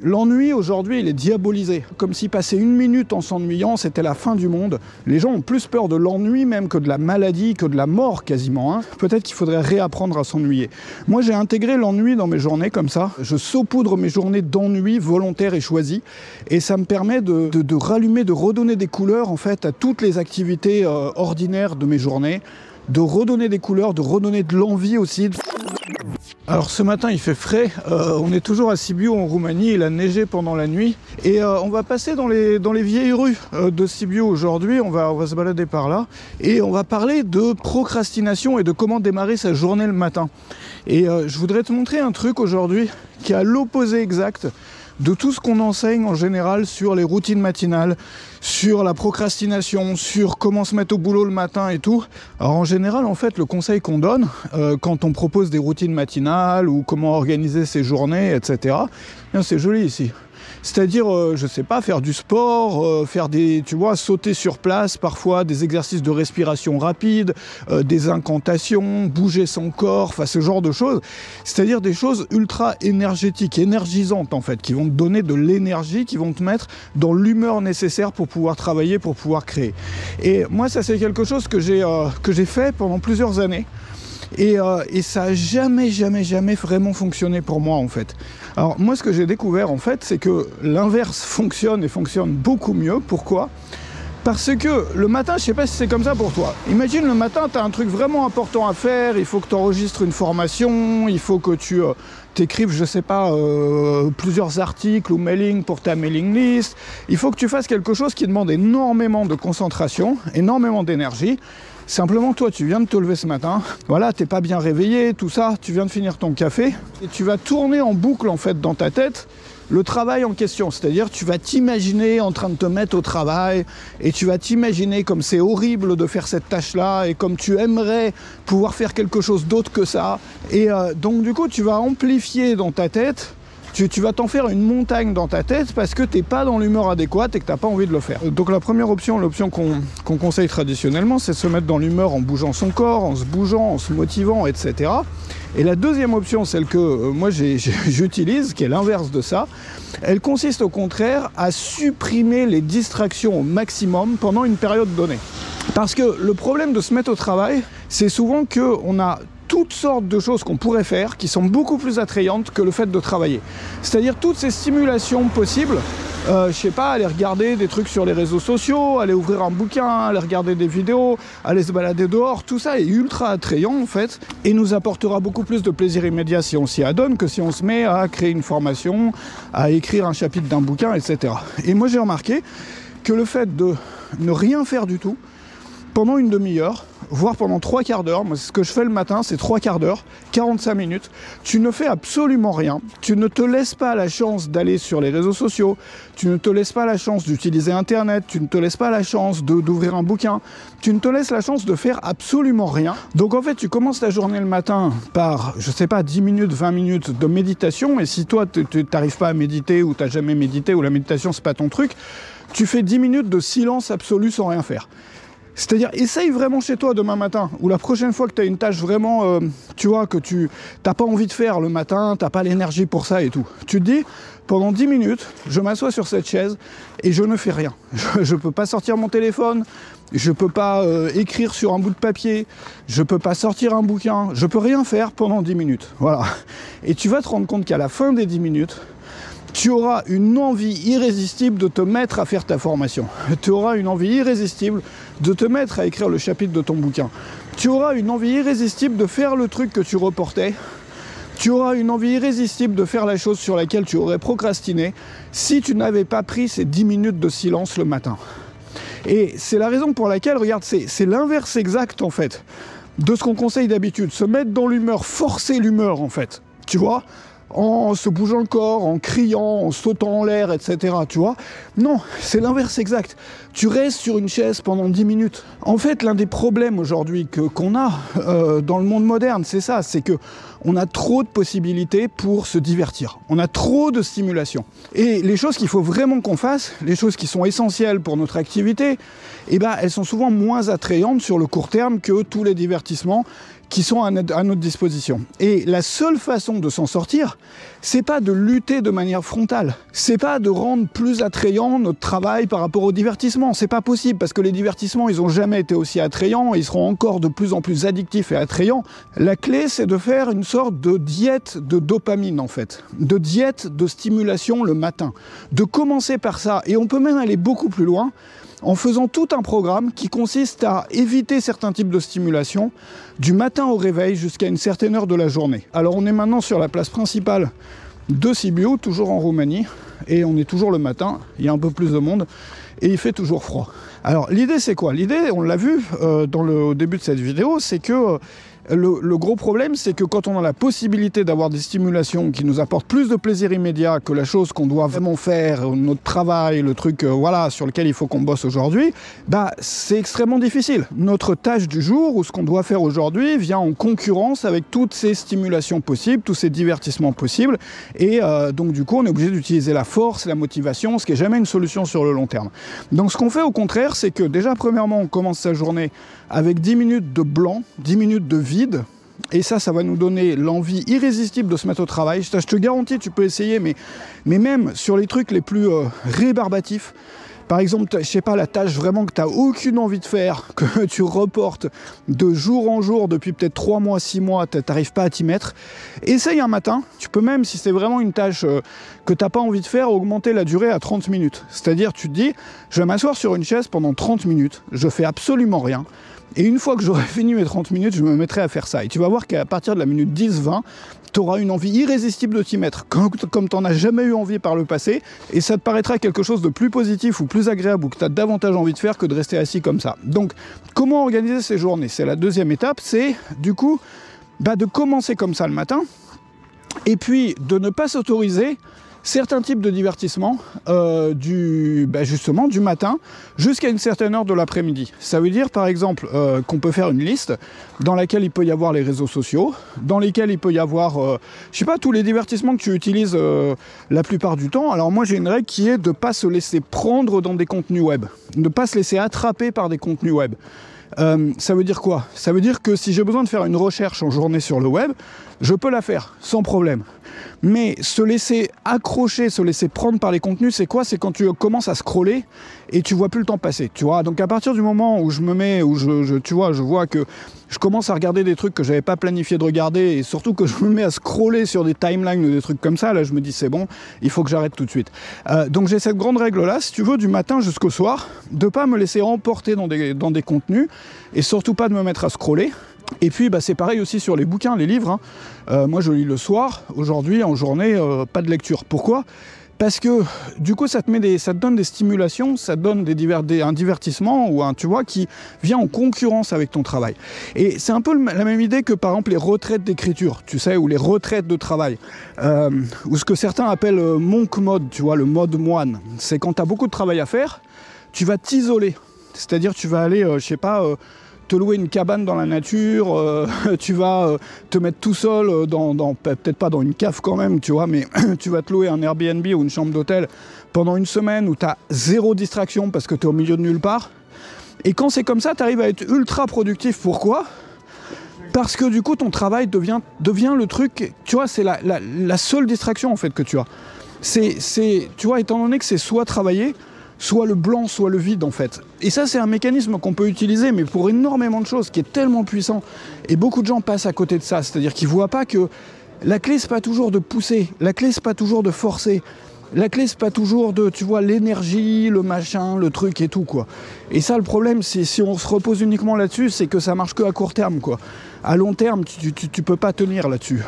L'ennui aujourd'hui, il est diabolisé. Comme si passer une minute en s'ennuyant, c'était la fin du monde. Les gens ont plus peur de l'ennui même que de la maladie, que de la mort quasiment. Hein. Peut-être qu'il faudrait réapprendre à s'ennuyer. Moi, j'ai intégré l'ennui dans mes journées comme ça. Je saupoudre mes journées d'ennui volontaire et choisi. Et ça me permet de, de, de, rallumer, de redonner des couleurs en fait à toutes les activités euh, ordinaires de mes journées. De redonner des couleurs, de redonner de l'envie aussi. Alors ce matin il fait frais, euh, on est toujours à Sibiu en Roumanie, il a neigé pendant la nuit. Et euh, on va passer dans les, vieilles rues euh, de Sibiu aujourd'hui, on va, se balader par là. Et on va parler de procrastination et de comment démarrer sa journée le matin. Et je voudrais te montrer un truc aujourd'hui qui est à l'opposé exact de tout ce qu'on enseigne en général sur les routines matinales, sur la procrastination, sur comment se mettre au boulot le matin et tout. Alors en général, en fait, le conseil qu'on donne euh, quand on propose des routines matinales ou comment organiser ses journées, etc., c'est joli ici. C'est-à-dire, euh, je sais pas, faire du sport, euh, faire des, tu vois, sauter sur place, parfois des exercices de respiration rapide, euh, des incantations, bouger son corps, enfin ce genre de choses. C'est-à-dire des choses ultra énergétiques, énergisantes en fait, qui vont te donner de l'énergie, qui vont te mettre dans l'humeur nécessaire pour pouvoir travailler, pour pouvoir créer. Et moi, ça c'est quelque chose que j'ai euh, que j'ai fait pendant plusieurs années. Et, euh, et, ça a jamais, jamais, jamais vraiment fonctionné pour moi en fait. Alors moi ce que j'ai découvert en fait c'est que l'inverse fonctionne et fonctionne beaucoup mieux. Pourquoi? Parce que le matin, je sais pas si c'est comme ça pour toi. Imagine le matin, tu as un truc vraiment important à faire, il faut que tu enregistres une formation, il faut que tu euh, t'écrives, je sais pas, euh, plusieurs articles ou mailing pour ta mailing list. Il faut que tu fasses quelque chose qui demande énormément de concentration, énormément d'énergie. Simplement, toi, tu viens de te lever ce matin, voilà, t'es pas bien réveillé, tout ça, tu viens de finir ton café, et tu vas tourner en boucle, en fait, dans ta tête, le travail en question. C'est-à-dire, tu vas t'imaginer en train de te mettre au travail, et tu vas t'imaginer comme c'est horrible de faire cette tâche-là, et comme tu aimerais pouvoir faire quelque chose d'autre que ça. Et euh, donc, du coup, tu vas amplifier dans ta tête tu, vas t'en faire une montagne dans ta tête parce que t'es pas dans l'humeur adéquate et que t'as pas envie de le faire. Donc la première option, l'option qu'on qu conseille traditionnellement, c'est de se mettre dans l'humeur en bougeant son corps, en se bougeant, en se motivant, etc. Et la deuxième option, celle que euh, moi j'utilise, qui est l'inverse de ça, elle consiste au contraire à supprimer les distractions au maximum pendant une période donnée. Parce que le problème de se mettre au travail, c'est souvent qu'on a toutes sortes de choses qu'on pourrait faire qui sont beaucoup plus attrayantes que le fait de travailler. C'est-à-dire toutes ces stimulations possibles, euh, je sais pas, aller regarder des trucs sur les réseaux sociaux, aller ouvrir un bouquin, aller regarder des vidéos, aller se balader dehors, tout ça est ultra attrayant en fait et nous apportera beaucoup plus de plaisir immédiat si on s'y adonne que si on se met à créer une formation, à écrire un chapitre d'un bouquin, etc. Et moi j'ai remarqué que le fait de ne rien faire du tout pendant une demi-heure, voire pendant trois quarts d'heure. Moi, ce que je fais le matin, c'est trois quarts d'heure, 45 minutes. Tu ne fais absolument rien. Tu ne te laisses pas la chance d'aller sur les réseaux sociaux. Tu ne te laisses pas la chance d'utiliser Internet. Tu ne te laisses pas la chance d'ouvrir un bouquin. Tu ne te laisses la chance de faire absolument rien. Donc, en fait, tu commences ta journée le matin par, je sais pas, 10 minutes, 20 minutes de méditation. Et si toi, tu n'arrives pas à méditer ou tu n'as jamais médité ou la méditation, c'est pas ton truc, tu fais 10 minutes de silence absolu sans rien faire. C'est-à-dire, essaye vraiment chez toi demain matin, ou la prochaine fois que tu as une tâche vraiment, euh, tu vois, que tu n'as pas envie de faire le matin, tu n'as pas l'énergie pour ça et tout. Tu te dis, pendant 10 minutes, je m'assois sur cette chaise et je ne fais rien. Je ne peux pas sortir mon téléphone, je ne peux pas euh, écrire sur un bout de papier, je ne peux pas sortir un bouquin, je peux rien faire pendant 10 minutes. Voilà. Et tu vas te rendre compte qu'à la fin des 10 minutes, tu auras une envie irrésistible de te mettre à faire ta formation. Tu auras une envie irrésistible de te mettre à écrire le chapitre de ton bouquin. Tu auras une envie irrésistible de faire le truc que tu reportais. Tu auras une envie irrésistible de faire la chose sur laquelle tu aurais procrastiné si tu n'avais pas pris ces 10 minutes de silence le matin. Et c'est la raison pour laquelle, regarde, c'est l'inverse exact en fait de ce qu'on conseille d'habitude. Se mettre dans l'humeur, forcer l'humeur en fait. Tu vois? En se bougeant le corps, en criant, en sautant en l'air, etc. Tu vois Non, c'est l'inverse exact. Tu restes sur une chaise pendant 10 minutes. En fait, l'un des problèmes aujourd'hui qu'on a euh, dans le monde moderne, c'est ça, c'est que on a trop de possibilités pour se divertir. On a trop de stimulation. Et les choses qu'il faut vraiment qu'on fasse, les choses qui sont essentielles pour notre activité, eh ben, elles sont souvent moins attrayantes sur le court terme que tous les divertissements qui sont à notre disposition. Et la seule façon de s'en sortir, c'est pas de lutter de manière frontale. C'est pas de rendre plus attrayant notre travail par rapport au divertissement. C'est pas possible parce que les divertissements, ils ont jamais été aussi attrayants et ils seront encore de plus en plus addictifs et attrayants. La clé, c'est de faire une sorte de diète de dopamine en fait, de diète de stimulation le matin. De commencer par ça et on peut même aller beaucoup plus loin en faisant tout un programme qui consiste à éviter certains types de stimulation du matin au réveil jusqu'à une certaine heure de la journée. Alors on est maintenant sur la place principale de Sibiu, toujours en Roumanie, et on est toujours le matin, il y a un peu plus de monde, et il fait toujours froid. Alors l'idée c'est quoi? L'idée, on l'a vu euh, dans le, au début de cette vidéo, c'est que euh, le, gros problème, c'est que quand on a la possibilité d'avoir des stimulations qui nous apportent plus de plaisir immédiat que la chose qu'on doit vraiment faire, notre travail, le truc euh, voilà, sur lequel il faut qu'on bosse aujourd'hui, bah, c'est extrêmement difficile. Notre tâche du jour ou ce qu'on doit faire aujourd'hui vient en concurrence avec toutes ces stimulations possibles, tous ces divertissements possibles. Et euh, donc du coup, on est obligé d'utiliser la force, la motivation, ce qui n'est jamais une solution sur le long terme. Donc ce qu'on fait au contraire, c'est que déjà, premièrement, on commence sa journée avec 10 minutes de blanc, 10 minutes de Et ça, ça va nous donner l'envie irrésistible de se mettre au travail. Je te garantis, tu peux essayer, mais, mais même sur les trucs les plus euh, rébarbatifs, par exemple, je sais pas, la tâche vraiment que tu n'as aucune envie de faire, que tu reportes de jour en jour depuis peut-être 3 mois, 6 mois, tu n'arrives pas à t'y mettre. Essaye un matin. Tu peux même, si c'est vraiment une tâche euh, que tu n'as pas envie de faire, augmenter la durée à 30 minutes. C'est-à-dire, tu te dis, je vais m'asseoir sur une chaise pendant 30 minutes, je fais absolument rien. Et une fois que j'aurai fini mes 30 minutes, je me mettrai à faire ça. Et tu vas voir qu'à partir de la minute 10-20, tu auras une envie irrésistible de t'y mettre, comme, tu n'en as jamais eu envie par le passé, et ça te paraîtra quelque chose de plus positif ou plus agréable ou que tu as davantage envie de faire que de rester assis comme ça. Donc, comment organiser ces journées? C'est la deuxième étape, c'est du coup bah, de commencer comme ça le matin, et puis de ne pas s'autoriser certains types de divertissement euh, du, bah, justement du matin jusqu'à une certaine heure de l'après-midi. Ça veut dire par exemple euh, qu'on peut faire une liste dans laquelle il peut y avoir les réseaux sociaux, dans lesquels il peut y avoir, euh, je sais pas, tous les divertissements que tu utilises la plupart du temps. Alors moi j'ai une règle qui est de ne pas se laisser prendre dans des contenus web, ne pas se laisser attraper par des contenus web. Ça veut dire quoi? Ça veut dire que si j'ai besoin de faire une recherche en journée sur le web, je peux la faire sans problème. Mais se laisser accrocher, se laisser prendre par les contenus, c'est quoi? C'est quand tu commences à scroller et tu vois plus le temps passer. Tu vois? Donc à partir du moment où je me mets, où je, tu vois, je vois que je commence à regarder des trucs que j'avais pas planifié de regarder et surtout que je me mets à scroller sur des timelines ou des trucs comme ça, là je me dis c'est bon, il faut que j'arrête tout de suite. Euh, donc j'ai cette grande règle là, si tu veux, du matin jusqu'au soir, de pas me laisser emporter dans des, dans des contenus et surtout pas de me mettre à scroller. Et puis bah, c'est pareil aussi sur les bouquins, les livres. Hein. Euh, moi je lis le soir, aujourd'hui en journée, euh, pas de lecture. Pourquoi? Parce que du coup ça te, met des, ça te donne des stimulations, ça te donne des, un divertissement ou un tu vois qui vient en concurrence avec ton travail. Et c'est un peu la même idée que par exemple les retraites d'écriture, tu sais, ou les retraites de travail, euh, ou ce que certains appellent monk mode, tu vois, le mode moine. C'est quand tu as beaucoup de travail à faire, tu vas t'isoler. C'est-à-dire tu vas aller, je sais pas te louer une cabane dans la nature, euh, tu vas euh, te mettre tout seul euh, dans, peut-être pas dans une cave quand même, tu vois, mais tu vas te louer un Airbnb ou une chambre d'hôtel pendant une semaine où tu as zéro distraction parce que tu es au milieu de nulle part. Et quand c'est comme ça, tu arrives à être ultra productif. Pourquoi? Parce que du coup, ton travail devient, devient le truc, tu vois, c'est la, la, seule distraction en fait que tu as. C'est, tu vois, étant donné que c'est soit travailler, soit le blanc, soit le vide en fait. Et ça c'est un mécanisme qu'on peut utiliser mais pour énormément de choses qui est tellement puissant. Et beaucoup de gens passent à côté de ça, c'est-à-dire qu'ils voient pas que la clé c'est pas toujours de pousser, la clé c'est pas toujours de forcer. La clé, c'est pas toujours de, tu vois, l'énergie, le machin, le truc et tout, quoi. Et ça, le problème, c'est si on se repose uniquement là-dessus, c'est que ça marche que à court terme, quoi. À long terme, tu, tu, tu peux pas tenir là-dessus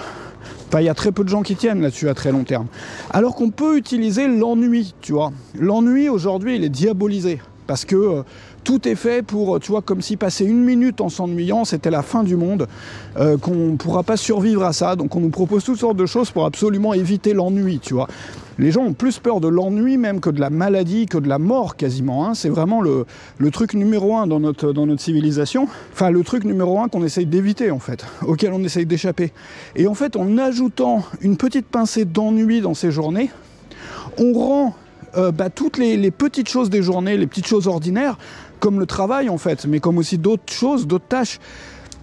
il y a très peu de gens qui tiennent là-dessus à très long terme. Alors qu'on peut utiliser l'ennui, tu vois. L'ennui, aujourd'hui, il est diabolisé. Parce que euh, tout est fait pour, tu vois, comme si passer une minute en s'ennuyant, c'était la fin du monde, euh, qu'on ne pourra pas survivre à ça. Donc on nous propose toutes sortes de choses pour absolument éviter l'ennui, tu vois. Les gens ont plus peur de l'ennui même que de la maladie, que de la mort quasiment. Hein. C'est vraiment le, truc numéro un dans notre, dans notre civilisation. Enfin, le truc numéro un qu'on essaye d'éviter en fait, auquel on essaye d'échapper. Et en fait, en ajoutant une petite pincée d'ennui dans ces journées, on rend euh, bah, toutes les, petites choses des journées, les petites choses ordinaires, comme le travail en fait, mais comme aussi d'autres choses, d'autres tâches,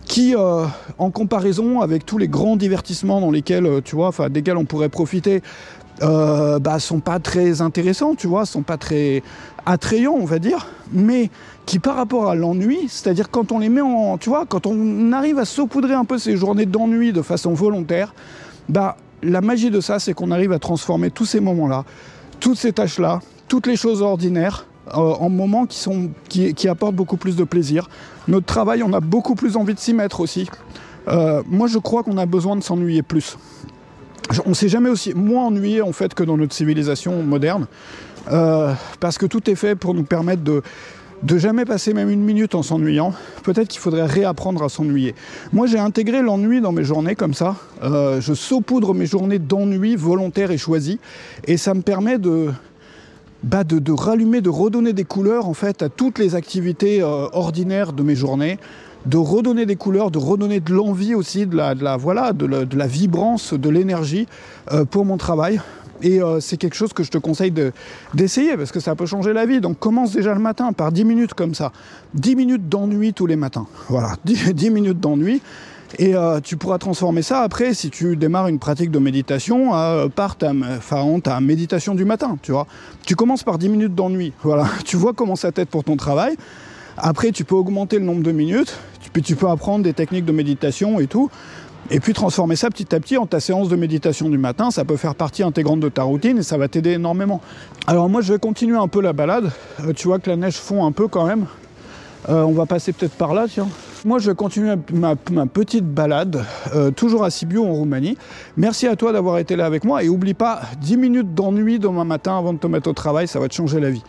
qui, euh, en comparaison avec tous les grands divertissements dans lesquels, euh, tu vois, enfin, desquels on pourrait profiter, bah, sont pas très intéressants, tu vois, sont pas très attrayants, on va dire, mais qui par rapport à l'ennui, c'est-à-dire quand on les met en, tu vois, quand on arrive à saupoudrer un peu ces journées d'ennui de façon volontaire, bah la magie de ça, c'est qu'on arrive à transformer tous ces moments-là, toutes ces tâches-là, toutes les choses ordinaires euh, en moments qui, apportent beaucoup plus de plaisir. Notre travail, on a beaucoup plus envie de s'y mettre aussi. Euh, moi, je crois qu'on a besoin de s'ennuyer plus. On s'est jamais aussi moins ennuyé en fait que dans notre civilisation moderne, euh, parce que tout est fait pour nous permettre de de jamais passer même une minute en s'ennuyant. Peut-être qu'il faudrait réapprendre à s'ennuyer. Moi, j'ai intégré l'ennui dans mes journées comme ça. Euh, je saupoudre mes journées d'ennui volontaires et choisis, et ça me permet de, bah de, rallumer, de redonner des couleurs en fait à toutes les activités euh, ordinaires de mes journées, de redonner des couleurs, de redonner de l'envie aussi, de la, voilà, de la, de la vibrance, de l'énergie euh, pour mon travail. Et euh, c'est quelque chose que je te conseille d'essayer de, parce que ça peut changer la vie. Donc commence déjà le matin par 10 minutes comme ça. 10 minutes d'ennui tous les matins. Voilà, 10, 10 minutes d'ennui. Et euh, tu pourras transformer ça après si tu démarres une pratique de méditation euh, par ta méditation du matin. Tu vois, tu commences par 10 minutes d'ennui. Voilà, tu vois comment ça t'aide pour ton travail. Après, tu peux augmenter le nombre de minutes, puis tu peux apprendre des techniques de méditation et tout. Et puis transformer ça petit à petit en ta séance de méditation du matin, ça peut faire partie intégrante de ta routine et ça va t'aider énormément. Alors moi je vais continuer un peu la balade, euh, tu vois que la neige fond un peu quand même. Euh, on va passer peut-être par là, tiens. Moi je vais continuer ma, ma petite balade, euh, toujours à Sibiu en Roumanie. Merci à toi d'avoir été là avec moi et oublie pas, 10 minutes d'ennui demain matin avant de te mettre au travail, ça va te changer la vie.